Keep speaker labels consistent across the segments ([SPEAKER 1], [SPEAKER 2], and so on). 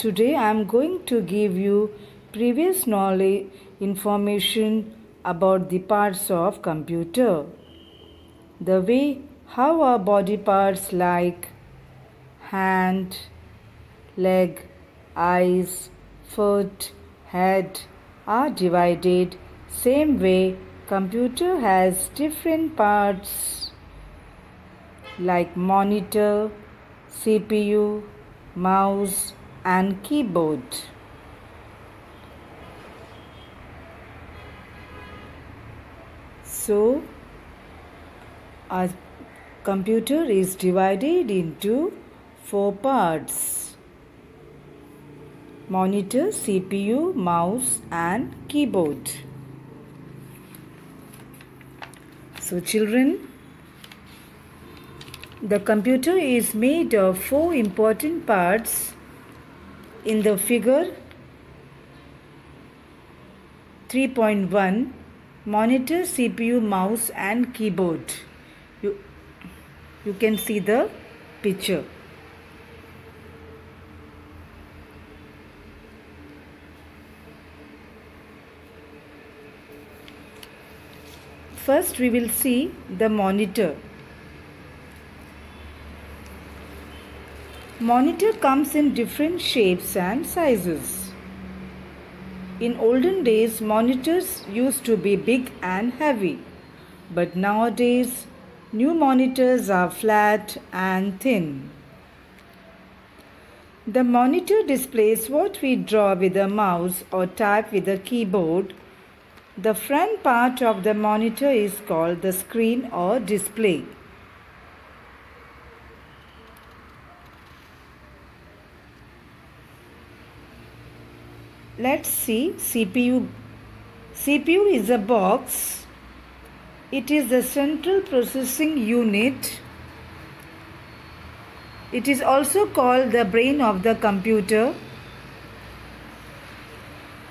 [SPEAKER 1] Today I am going to give you previous knowledge information about the parts of computer. The way how our body parts like hand, leg, eyes, foot, head are divided same way computer has different parts like monitor, CPU, mouse and keyboard. So, a computer is divided into four parts monitor, CPU, mouse, and keyboard. So, children, the computer is made of four important parts in the figure 3.1 monitor cpu mouse and keyboard. You you can see the picture. First we will see the monitor Monitor comes in different shapes and sizes. In olden days, monitors used to be big and heavy, but nowadays, new monitors are flat and thin. The monitor displays what we draw with a mouse or type with a keyboard. The front part of the monitor is called the screen or display. Let's see CPU. CPU is a box. It is the central processing unit. It is also called the brain of the computer.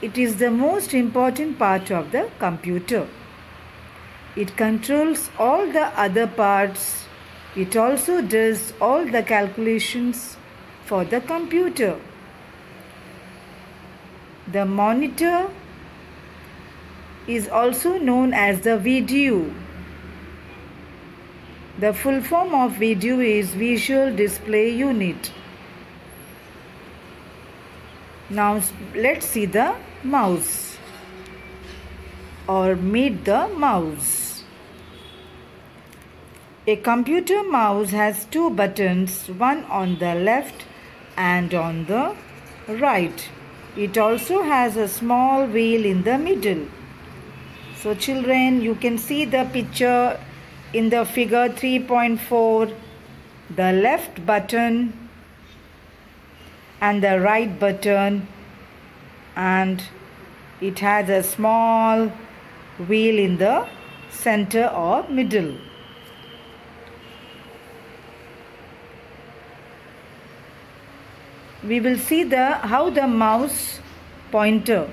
[SPEAKER 1] It is the most important part of the computer. It controls all the other parts. It also does all the calculations for the computer. The monitor is also known as the VDU. The full form of VDU is Visual Display Unit. Now let's see the mouse or meet the mouse. A computer mouse has two buttons, one on the left and on the right. It also has a small wheel in the middle. So children, you can see the picture in the figure 3.4. The left button and the right button and it has a small wheel in the center or middle. We will see the how the mouse pointer.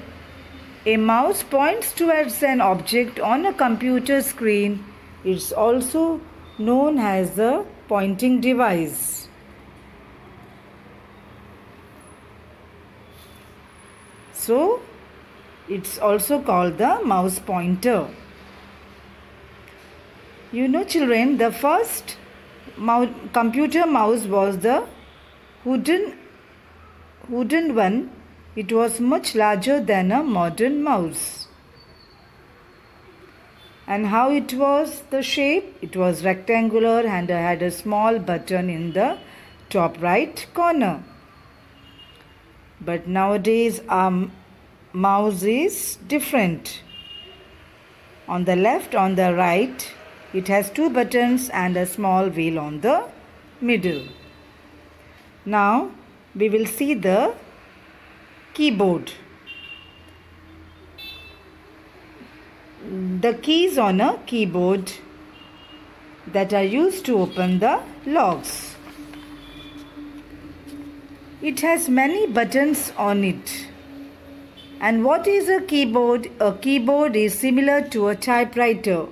[SPEAKER 1] A mouse points towards an object on a computer screen. It's also known as the pointing device. So it's also called the mouse pointer. You know children the first computer mouse was the wooden wooden one, it was much larger than a modern mouse. And how it was the shape? It was rectangular and had a small button in the top right corner. But nowadays our mouse is different. On the left, on the right, it has two buttons and a small wheel on the middle. Now we will see the keyboard. The keys on a keyboard that are used to open the locks. It has many buttons on it. And what is a keyboard? A keyboard is similar to a typewriter.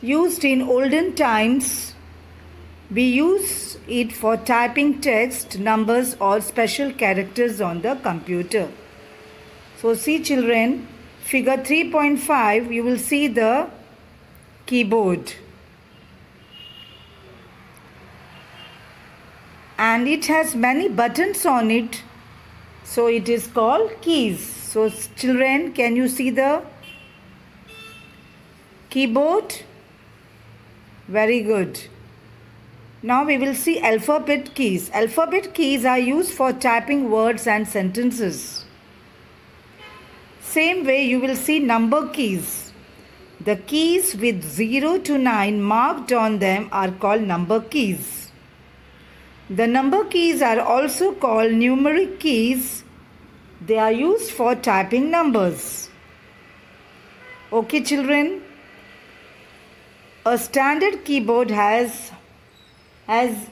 [SPEAKER 1] Used in olden times We use it for typing text, numbers or special characters on the computer. So see children, figure 3.5 you will see the keyboard. And it has many buttons on it. So it is called keys. So children can you see the keyboard? Very good. Now we will see alphabet keys. Alphabet keys are used for typing words and sentences. Same way you will see number keys. The keys with 0 to 9 marked on them are called number keys. The number keys are also called numeric keys. They are used for typing numbers. Okay children. A standard keyboard has as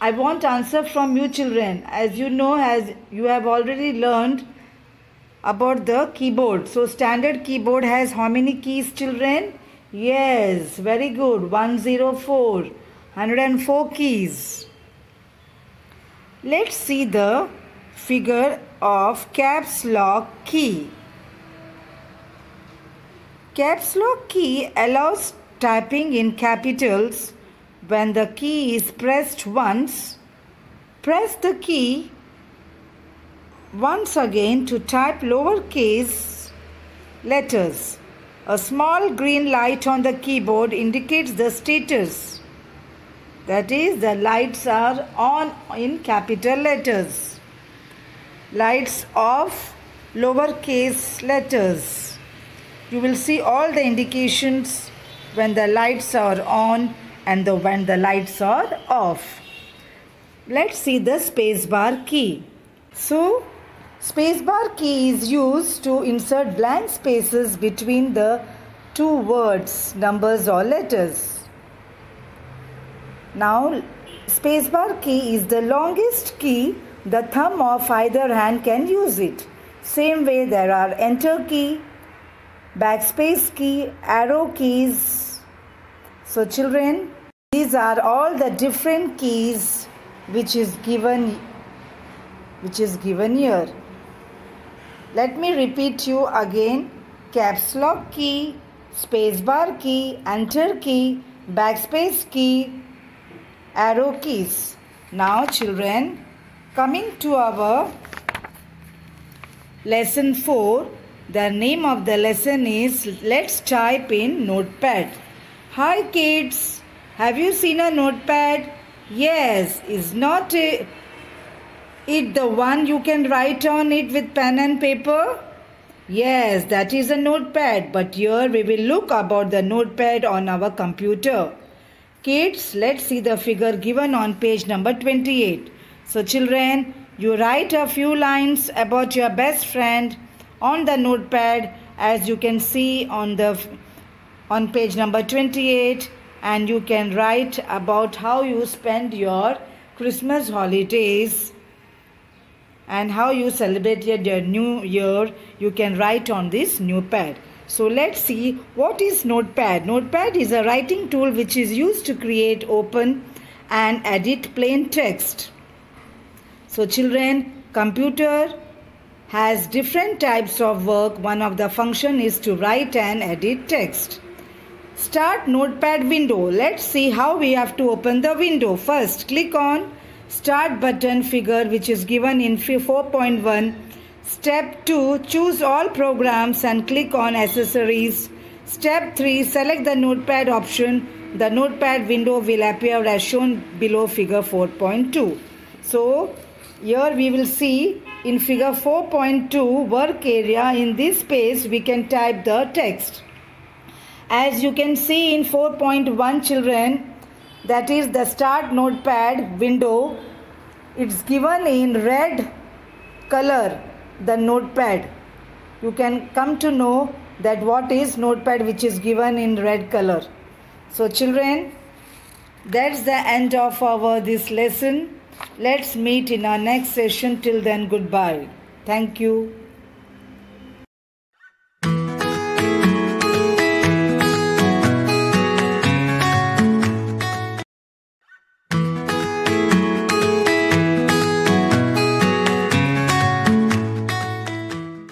[SPEAKER 1] I want answer from you children. As you know, as you have already learned about the keyboard. So standard keyboard has how many keys children? Yes, very good. 104. 104 keys. Let's see the figure of caps lock key. Caps lock key allows typing in capitals when the key is pressed once, press the key once again to type lowercase letters. A small green light on the keyboard indicates the status. That is, the lights are on in capital letters. Lights off lowercase letters. You will see all the indications when the lights are on and the, when the lights are off. Let's see the spacebar key. So, spacebar key is used to insert blank spaces between the two words, numbers or letters. Now, spacebar key is the longest key. The thumb of either hand can use it. Same way there are enter key, backspace key, arrow keys, so children, these are all the different keys which is given which is given here. Let me repeat you again. Caps lock key, spacebar key, enter key, backspace key, arrow keys. Now children, coming to our lesson 4, the name of the lesson is Let's Type in Notepad. Hi kids, have you seen a notepad? Yes, is not it the one you can write on it with pen and paper? Yes, that is a notepad, but here we will look about the notepad on our computer. Kids, let's see the figure given on page number 28. So children, you write a few lines about your best friend on the notepad as you can see on the on page number 28 and you can write about how you spend your Christmas holidays and how you celebrate your new year. You can write on this notepad. So let's see what is notepad. Notepad is a writing tool which is used to create, open and edit plain text. So children, computer has different types of work. One of the function is to write and edit text. Start notepad window. Let's see how we have to open the window. First, click on start button figure which is given in 4.1. Step 2, choose all programs and click on accessories. Step 3, select the notepad option. The notepad window will appear as shown below figure 4.2. So, here we will see in figure 4.2 work area in this space we can type the text as you can see in 4.1 children that is the start notepad window it's given in red color the notepad. You can come to know that what is notepad which is given in red color. So children that's the end of our this lesson. Let's meet in our next session. Till then goodbye. Thank you